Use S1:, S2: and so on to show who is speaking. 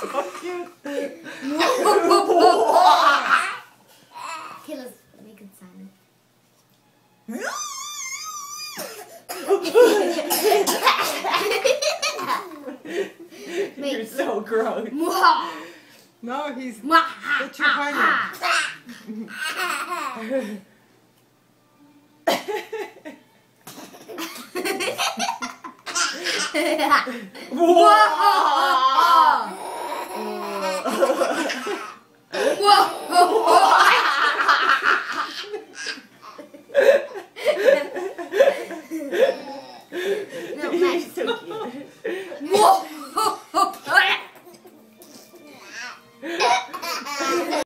S1: so cute.
S2: okay, let's make it sound.
S1: You're so gross.
S3: no, he's.
S2: But you're funny so